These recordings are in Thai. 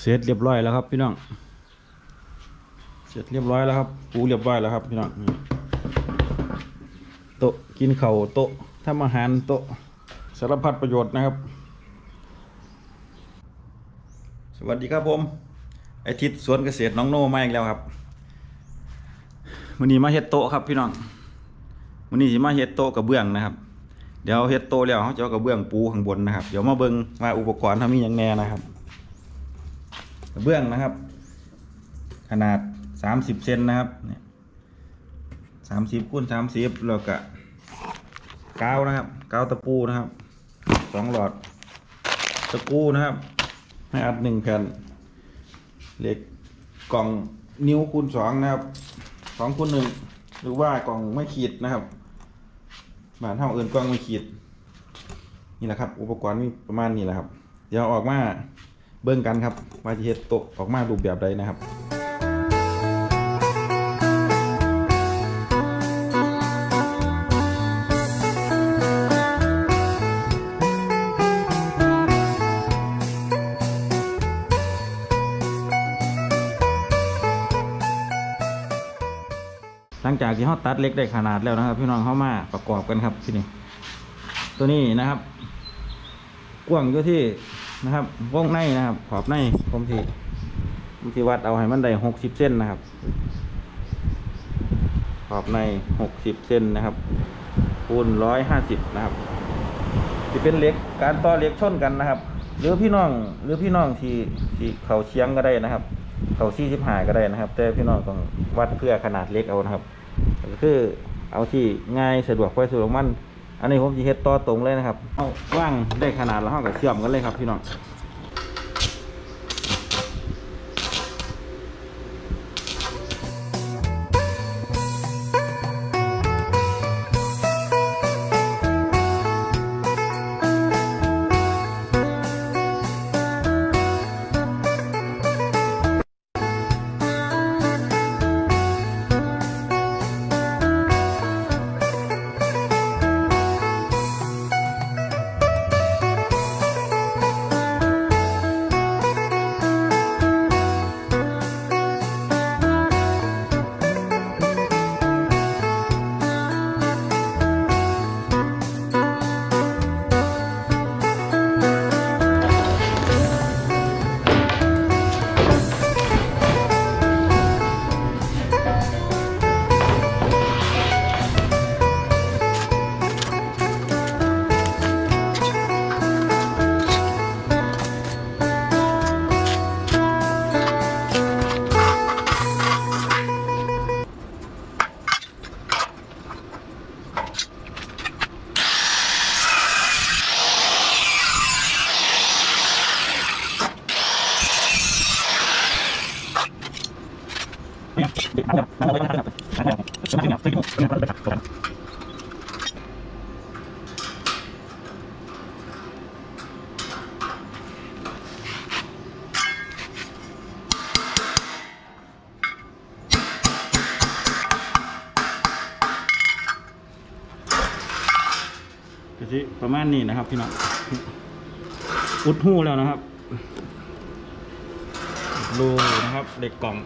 เสร็จเรียบร้อยแล้วครับพี่น้อง เสร็จเรียบร้อยแล้วครับ ปูเรียบร้อยแล้วครับพี่น้องโต๊ะกินเข่าโต๊ะทำอาหารโต๊ะสารพัดประโยชน์นะครับ สวัสดีครับผมไอทิศสวนเกษตรน้องโน่มาอีกแล้วครับวันนี้มาเฮ็ดโต๊ะครับพี่น้องวันนี้สิมาเฮ็ดโต๊ะกระเบื้องนะครับ เดี๋ยวเฮ็ดโต๊ะแล้วเขาจะเอากระเบื้องปูข้างบนนะครับ เดี๋ยวมาเบิ่งว่าอุปกรณ์ทำมีอย่างแน่นะครับ กระเบื้องนะครับ ขนาดสามสิบเซนนะครับเนี่ยสามสิบคูณสามสิบแล้วก็กาวนะครับกาวตะปูนะครับสองหลอดตะปูนะครับ ให้อัดหนึ่งแผ่นเหล็กกล่องนิ้วคูณสองนะครับสองคูณหนึ่งหรือว่ากล่องไม่ขีดนะครับบานเท่าอื่นกล่องไม่ขีดนี่แหละครับ อุปกรณ์มีประมาณนี้แหละครับ เดี๋ยวออกมา เบิ่งกันครับว่าจะเฮ็ดโต๊ะออกมารูปแบบใดนะครับหลังจากที่เขาตัดเล็กได้ขนาดแล้วนะครับ พี่น้องเข้ามาประกอบกันครับที่นี่ตัวนี้นะครับ กว้างอยู่ที่ นะครับวงในนะครับ ขอบในผมทีผมทีวัดเอาให้มันได้หกสิบเส้นนะครับ ขอบในหกสิบเส้นนะครับคูณร้อยห้าสิบนะครับที่เป็นเล็กการต่อเล็กชนกันนะครับ หรือพี่น้องหรือพี่น้องที่ที่เขาเชียงก็ได้นะครับ เขาซี่สิบหาก็ได้นะครับ แต่พี่น้องต้องวัดเพื่อขนาดเล็กเอานะครับ ก็คือเอาที่ง่ายสะดวกไว้สะดวกมัน อันนี้ผมจะเฮ็ดต่อตรงเลยนะครับเอาว่างได้ขนาดแล้วเรากับเชื่อมกันเลยครับพี่น้อง ก็สิประมาณนี้นะครับพี่น้องอุดหู้แล้วนะครับรูนะครับเหล็กกล่อง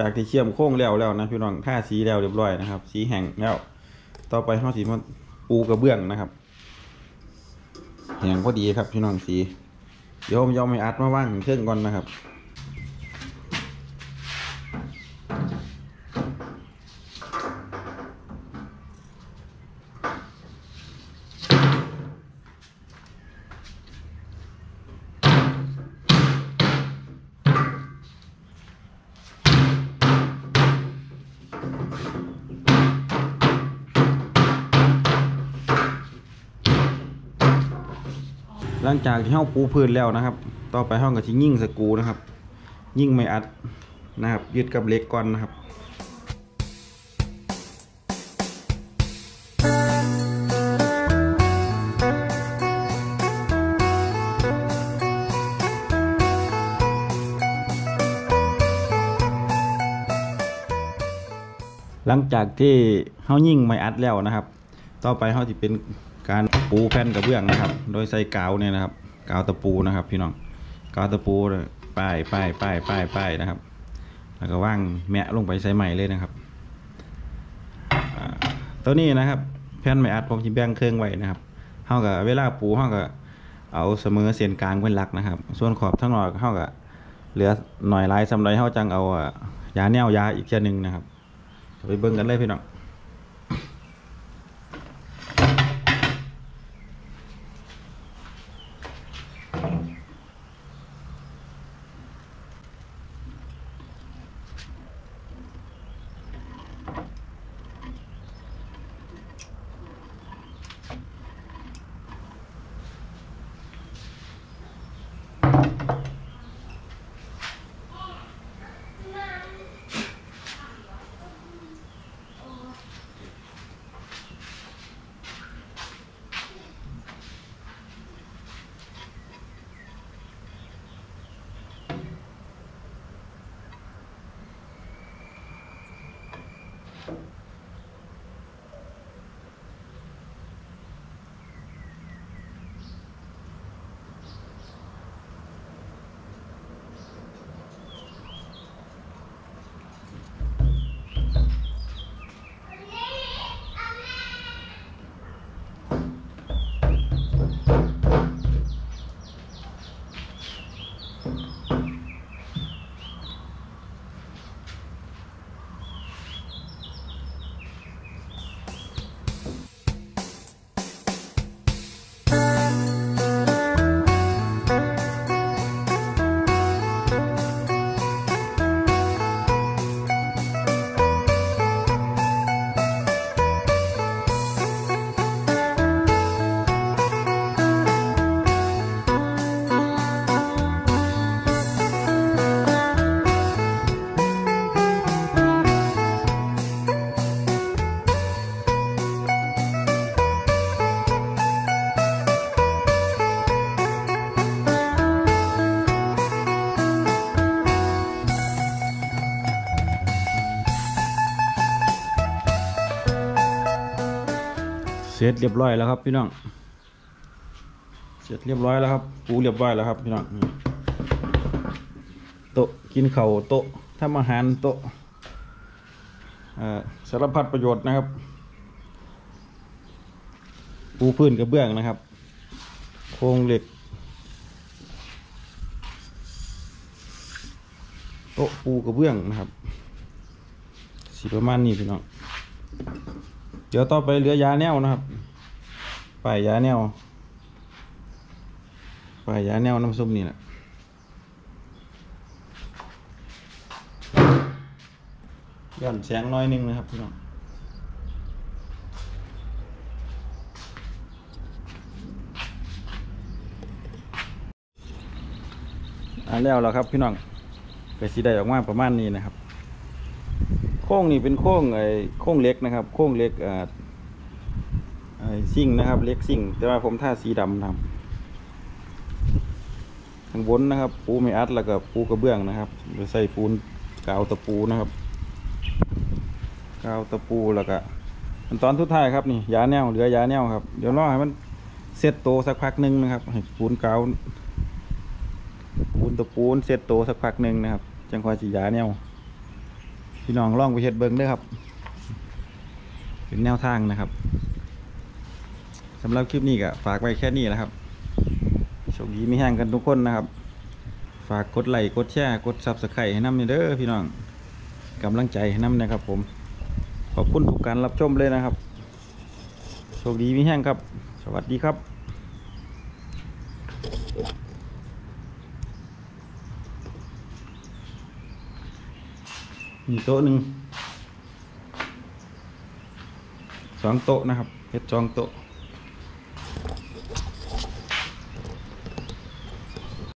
จากที่เชื่อมโค้งแล้วแล้วนะพี่น้องท่าสีแล้วเรียบร้อยนะครับ สีแห้งแล้ว ต่อไปห้องสีมันปูกระเบื้องนะครับแห้งพอดีครับพี่น้องสีเดี๋ยวผมยอมให้อัดมาว่างเครื่องก่อนนะครับ หลังจากที่เฮาปูพื้นแล้วนะครับ ต่อไปเฮาก็สิยิ่งสกูนะครับ ยิ่งไม่อัดนะครับ ยึดกับเหล็กก่อนนะครับหลังจากที่เฮายิ่งไม่อัดแล้วนะครับ ต่อไปเฮาจะเป็น การปูแผ่นกระเบื้องนะครับ โดยใส่กาวเนี่ยนะครับ กาวตะปูนะครับ พี่น้อง กาวตะปูป้ายป้ายป้ายป้ายป้ายนะครับ แล้วก็ว่างแมะลงไปใส่ใหม่เลยนะครับ ตัวนี้นะครับ แผ่นไม่อัดผมจะแบ่งเครื่องไว้นะครับเฮากับเวลาปูเฮาก็เอาเสมอเส้นกลางเป็นหลักนะครับ ส่วนขอบทั้งหนอกเฮาก็เหลือหน่อยลายสำไรเฮาจังเอายาแนวยาอีกเช่นหนึ่งนะครับไปเบิ่งกันเลยพี่น้อง ร็จเรียบร้อยแล้วครับพี่น้อง เสร็จเรียบร้อยแล้วครับ ปูเรียบร้อยแล้วครับพี่น้อง โต๊ะกินเข้าโต๊ะทำอาหารโต๊ะสารพัดประโยชน์นะครับ ปูพื้นกระเบื้องนะครับ โครงเหล็ก โต๊ะปูกระเบื้องนะครับ สีประมาณนี้พี่น้อง เดี๋ยวต่อไปเหลือยาแนวนะครับป้ายยาแนวป้ายยาแนวน้ำส้มนี่แหละย่อนแสงน้อยนึงนะครับพี่น้องอ่าแล้วแล้วครับพี่น้องก็สีได้ออกมาประมาณนี้นะครับ ค้งนี่เป็นโค้งไอ้โค้งเล็กนะครับ โค้งเล็กอ่าไอ้ซิ่งนะครับ เล็กซิ่ง แต่ว่าผมท่าสีดำนะครับข้างบนนะครับ ปูไม่อัดแล้วก็ปูกระเบื้องนะครับจะใส่ปูนกาวตะปูนะครับ กาวตะปูแล้วก็ขั้นตอนทุดท้ายครับนี่ยาแนวเหลือยาแนวครับเดี๋ยวรอให้มันเซตโตสักพักหนึ่งนะครับให้ปูนกาวปูนตะปูนเซตโตสักพักหนึ่งนะครับจังค่อยสียาแนว พี่น้องลองไปเฮ็ดเบิ้งเด้วยครับ เป็นแนวทางนะครับสำหรับคลิปนี้ก็ฝากไว้แค่นี้แหละครับโชคดีมีแฮงกันทุกคนนะครับ ฝากกดไลค์กดแชร์กด subscribe ให้นำเด้อพี่น้องกำลังใจให้นำนะครับ ผม ขอบคุณทุกการรับชมเลยนะครับ โชคดีมีแห้งครับ สวัสดีครับ มีโต๊ะหนึ่งสองโต๊ะนะครับเฮ็ดจองโต๊ะ